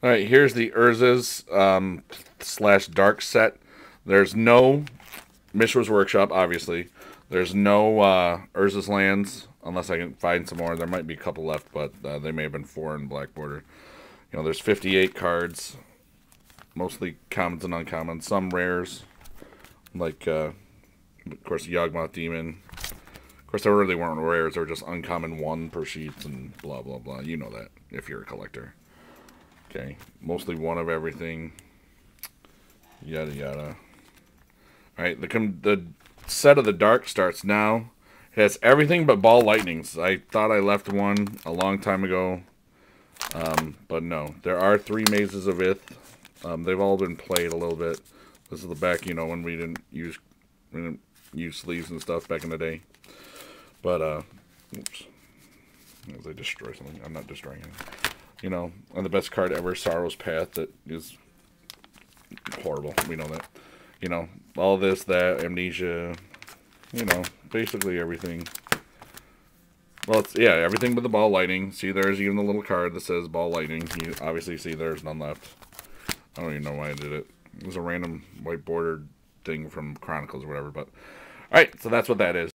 All right, here's the Urza's um, slash dark set. There's no Mishra's Workshop, obviously. There's no uh, Urza's Lands, unless I can find some more. There might be a couple left, but uh, they may have been four in Black Border. You know, there's 58 cards, mostly commons and uncommons. Some rares, like, uh, of course, Yawgmoth Demon. Of course, there really weren't rares. They were just uncommon one per sheets and blah, blah, blah. You know that if you're a collector. Okay, mostly one of everything. Yada yada. All right, the the set of the dark starts now. It has everything but ball lightnings. I thought I left one a long time ago, um, but no. There are three mazes of Ith. Um, they've all been played a little bit. This is the back, you know, when we didn't use we didn't use sleeves and stuff back in the day. But uh, oops, as I destroy something, I'm not destroying it you know, on the best card ever, Sorrow's Path, that is horrible. We know that. You know, all this, that, Amnesia, you know, basically everything. Well, it's, yeah, everything but the ball lightning. See, there's even the little card that says ball lightning. You obviously see there's none left. I don't even know why I did it. It was a random white bordered thing from Chronicles or whatever, but... Alright, so that's what that is.